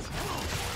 Oh!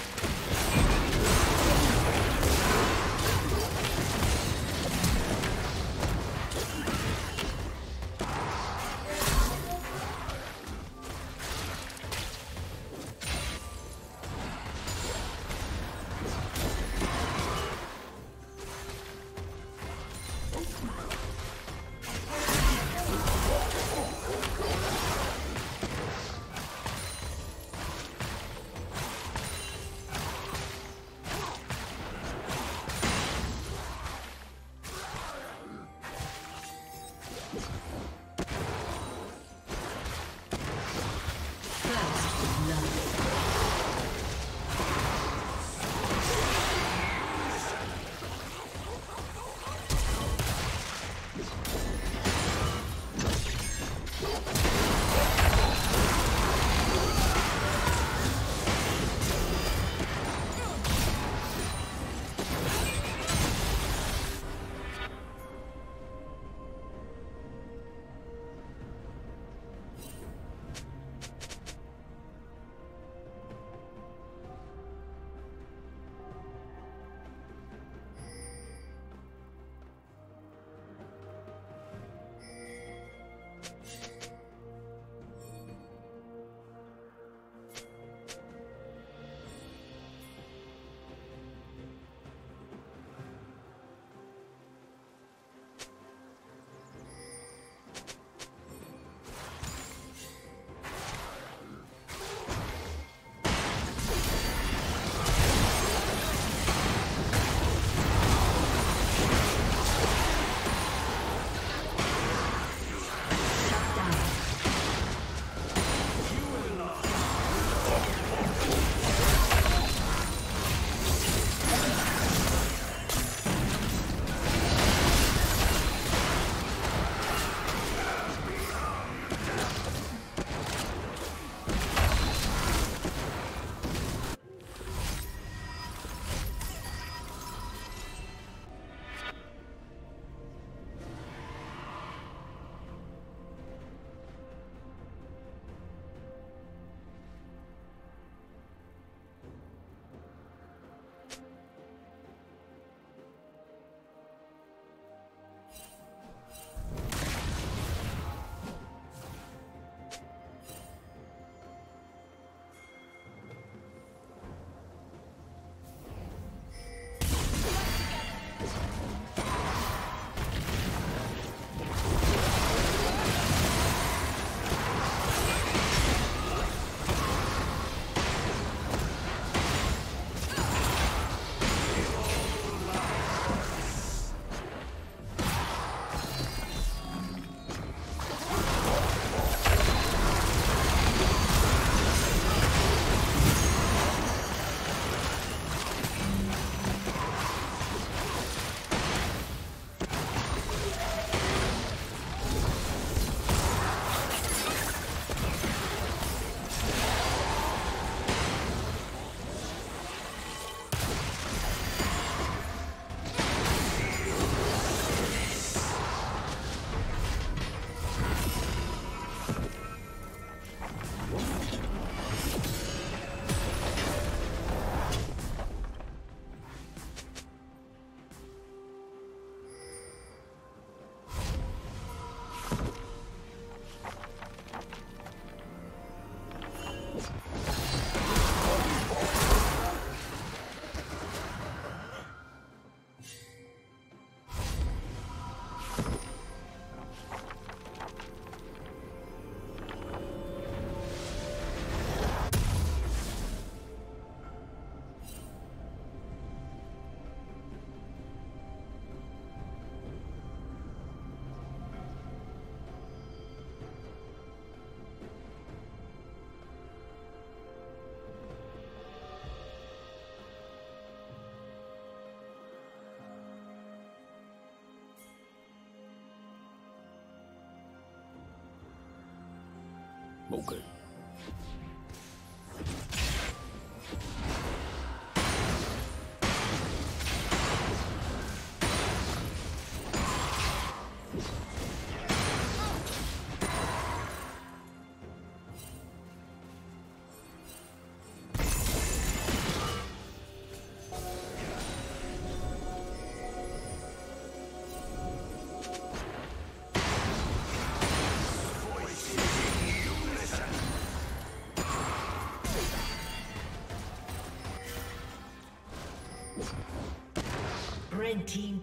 Okay.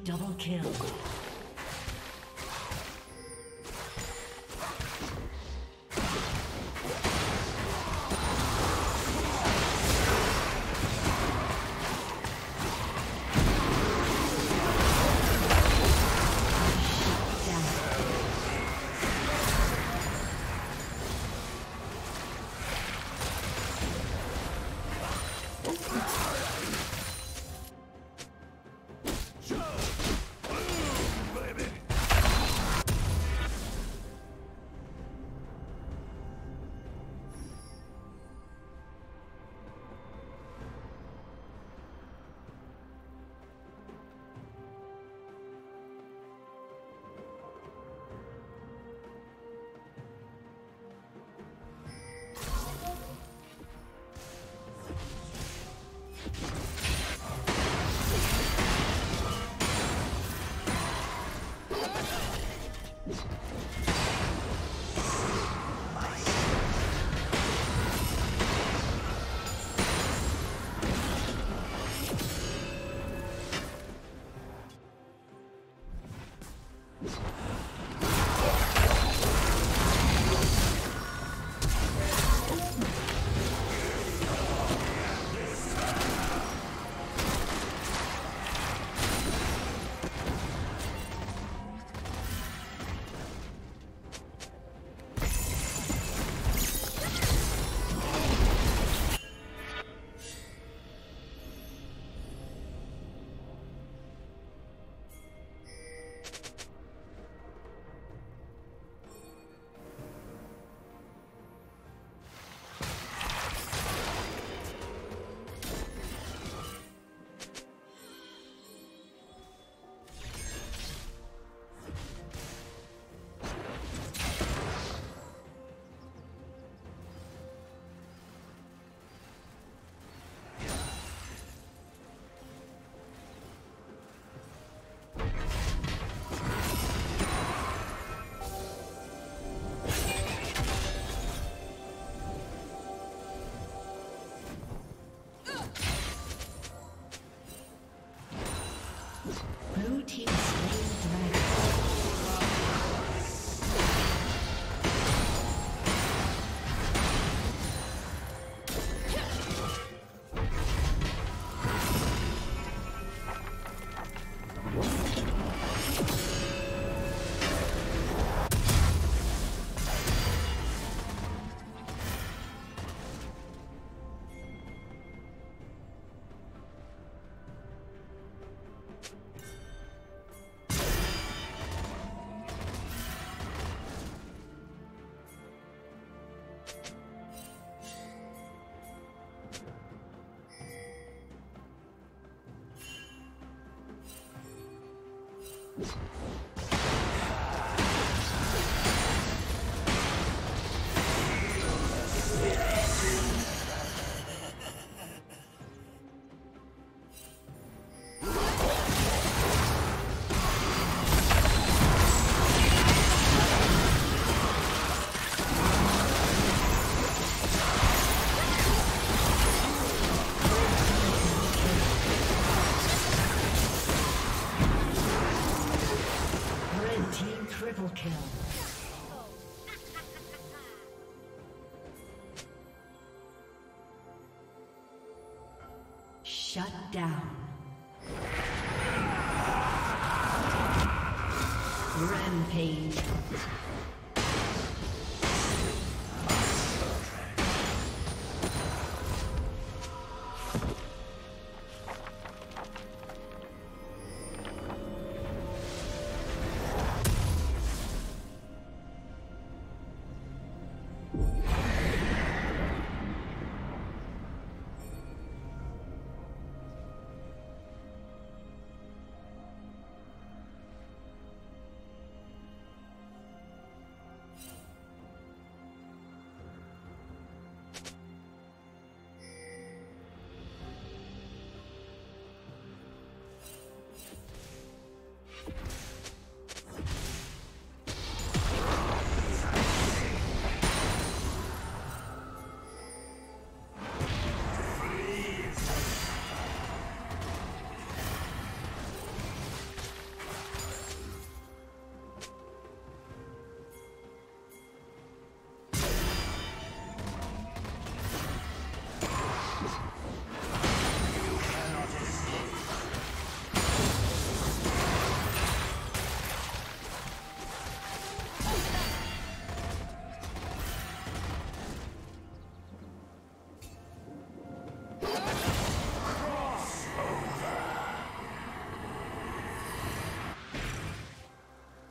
Double kill.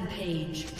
Rampage.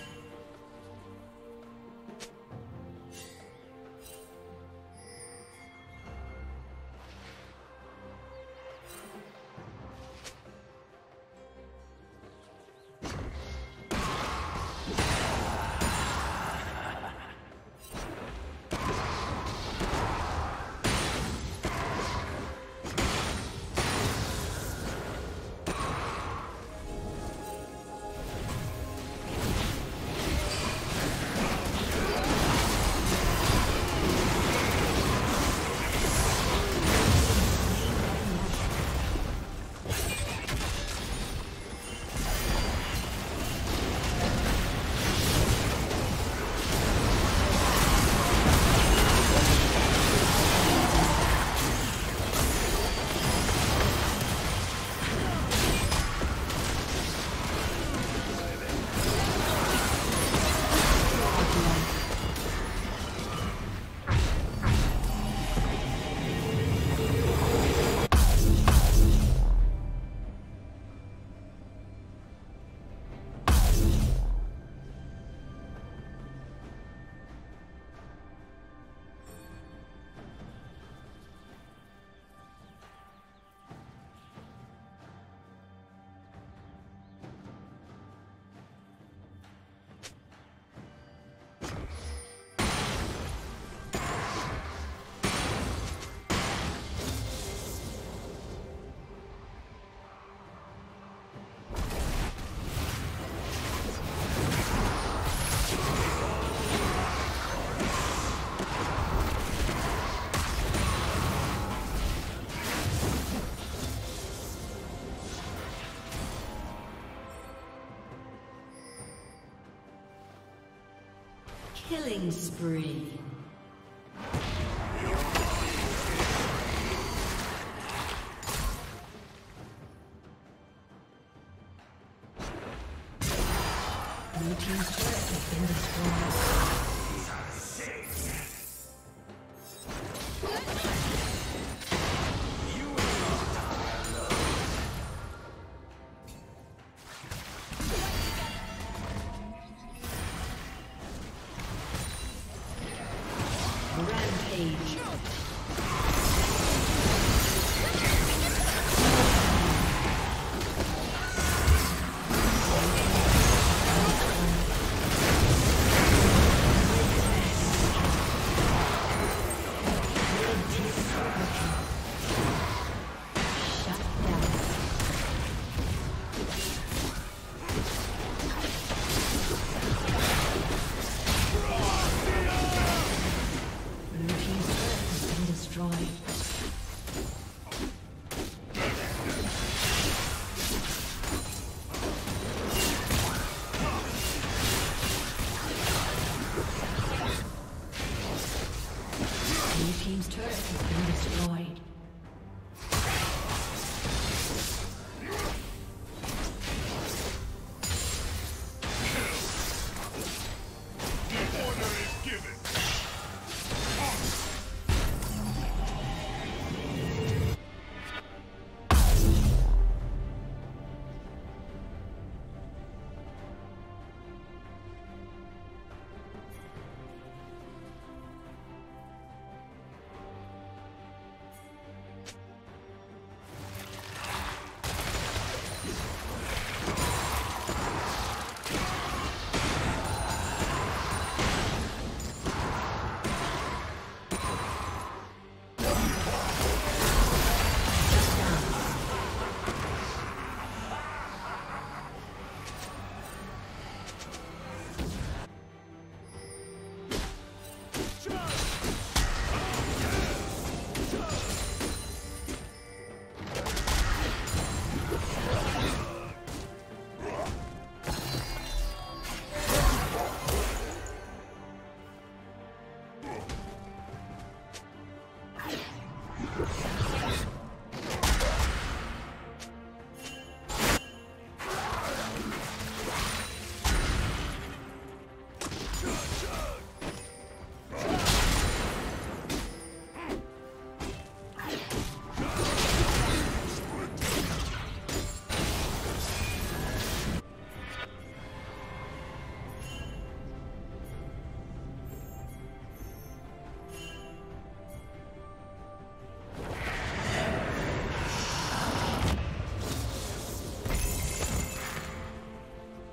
Killing spree.